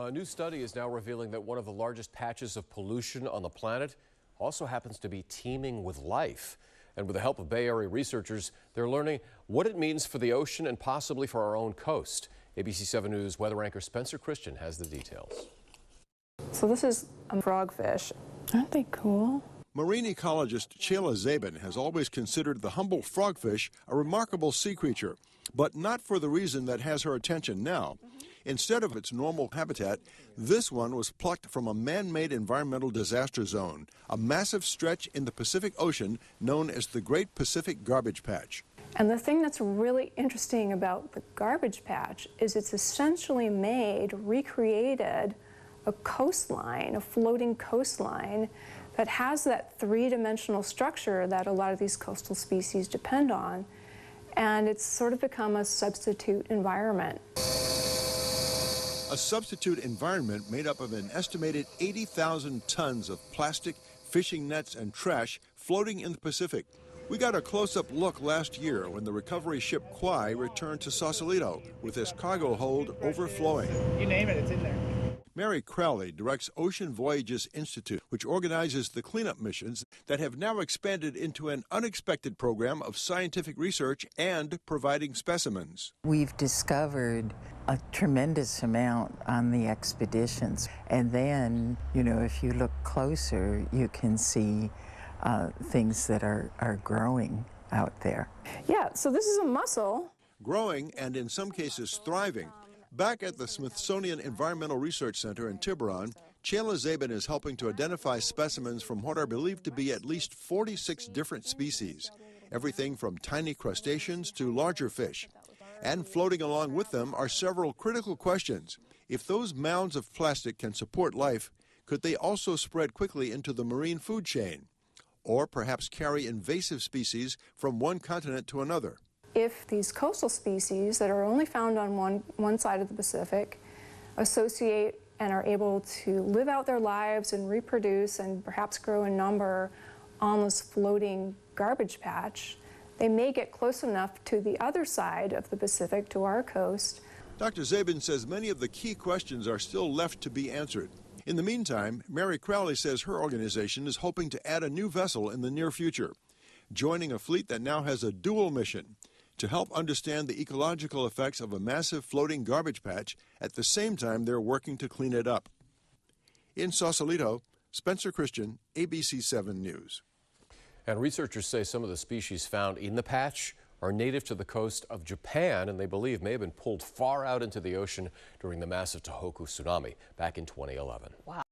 A new study is now revealing that one of the largest patches of pollution on the planet also happens to be teeming with life. And with the help of Bay Area researchers, they're learning what it means for the ocean and possibly for our own coast. ABC 7 News weather anchor Spencer Christian has the details. So this is a frogfish. Aren't they cool? Marine ecologist Chela Zabin has always considered the humble frogfish a remarkable sea creature, but not for the reason that has her attention now. Instead of its normal habitat, this one was plucked from a man made environmental disaster zone, a massive stretch in the Pacific Ocean known as the Great Pacific Garbage Patch. And the thing that's really interesting about the garbage patch is it's essentially made, recreated a coastline, a floating coastline that has that three-dimensional structure that a lot of these coastal species depend on. And it's sort of become a substitute environment. A substitute environment made up of an estimated 80,000 tons of plastic, fishing nets, and trash floating in the Pacific. We got a close-up look last year when the recovery ship Kwai returned to Sausalito with its cargo hold overflowing. You name it, it's in there. Mary Crowley directs Ocean Voyages Institute, which organizes the cleanup missions that have now expanded into an unexpected program of scientific research and providing specimens. We've discovered a tremendous amount on the expeditions. And then, you know, if you look closer, you can see uh, things that are, are growing out there. Yeah, so this is a mussel. Growing and in some cases thriving. Back at the Smithsonian Environmental Research Center in Tiburon, Chela Zabin is helping to identify specimens from what are believed to be at least 46 different species, everything from tiny crustaceans to larger fish. And floating along with them are several critical questions. If those mounds of plastic can support life, could they also spread quickly into the marine food chain? Or perhaps carry invasive species from one continent to another? If these coastal species that are only found on one, one side of the Pacific associate and are able to live out their lives and reproduce and perhaps grow in number on this floating garbage patch, they may get close enough to the other side of the Pacific, to our coast. Dr. Zabin says many of the key questions are still left to be answered. In the meantime, Mary Crowley says her organization is hoping to add a new vessel in the near future, joining a fleet that now has a dual mission to help understand the ecological effects of a massive floating garbage patch at the same time they're working to clean it up. In Sausalito, Spencer Christian, ABC 7 News. And researchers say some of the species found in the patch are native to the coast of Japan and they believe may have been pulled far out into the ocean during the massive Tohoku tsunami back in 2011. Wow.